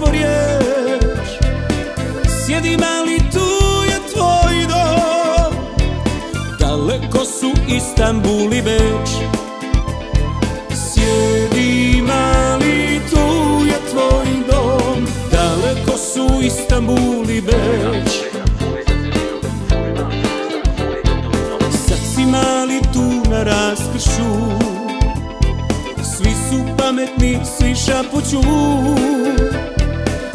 po riječ. Sjedim ali tu je tvoj dom. Daleko su Istanbul i Beč. Sjedim ali tu je tvoj dom. Daleko su Istanbul i Beč. Si mali tu na raskršu Svi su pametni, svi šapuću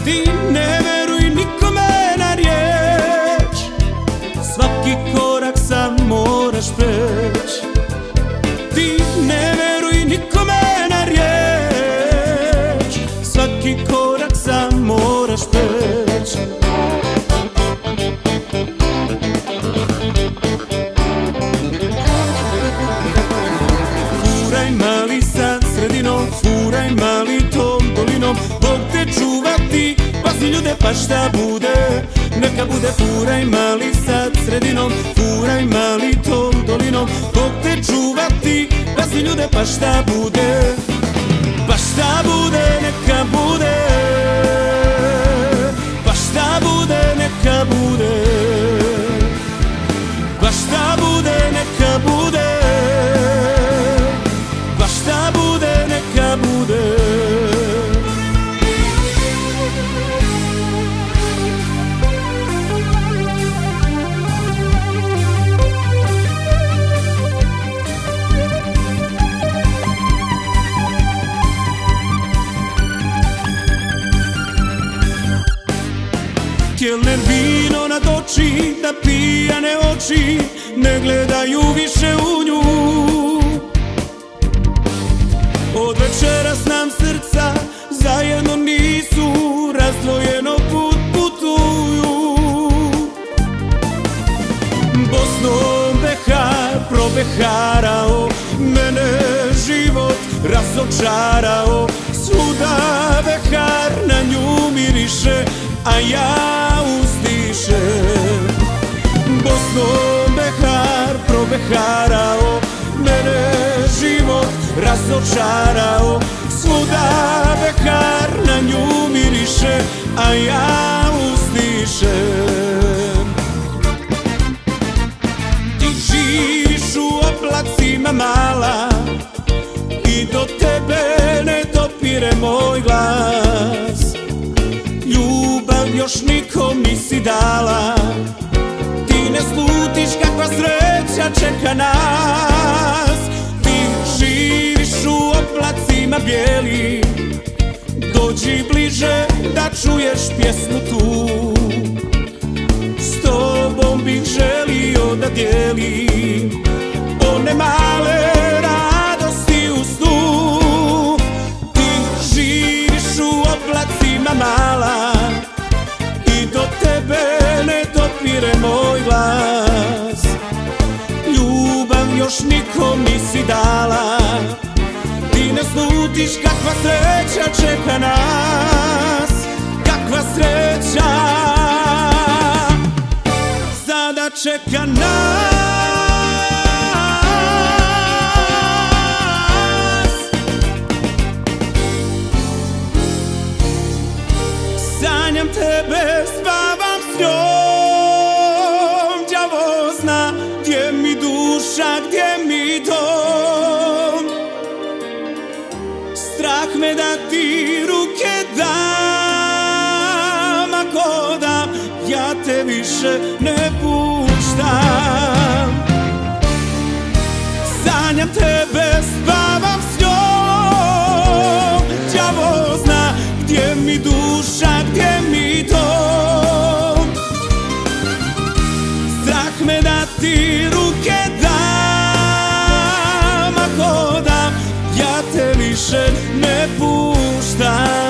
Ti ne veruj nikome na riječ. Svaki korak sam moraš preć Ti ne veruj nikome na riječ. Svaki korak sam moraš preć pa šta bude? Neka bude furaj mali sa sredinom, furaj mali tom dolinom. Bog te čuvati, pazi ljude pa šta bude? Pa šta bude, neka bude Kelner vino natoči da pijane oči ne gledaju više u nju. Od večeras nam srca zajedno nisu razdvojeno put putuju. Bosnom Behar probeharao Mene život razočarao razočarao Svuda Behar na nju miriše A ja uzdišem ti živiš u oblacima mala I do tebe ne dopire moj glas. Ljubav još nikom nisi dala Ti ne slutiš kakva sreća čeka nas u oblacima bijeli. Dođi bliže da čuješ pjesmu tu. S tobom bih želio da dijelim ne slutiš kakva sreća čeka nas Kakva sreća. Sada čeka nas. Sanjam tebe, spavam me da ti ruke dam Ako dam, ja te više ne puštam ne puštam.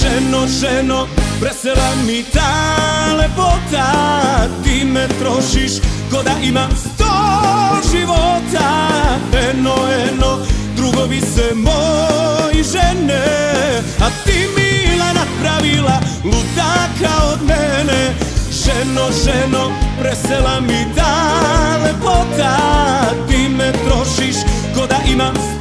Ženo, ženo, presela mi ta lepota. Ti me trošiš ko da imam sto života. Eno, eno, drugovi se moji žene A ti mila napravila ludaka od mene. Ženo, ženo, presela mi ta lepota Ti me trošiš ko da imam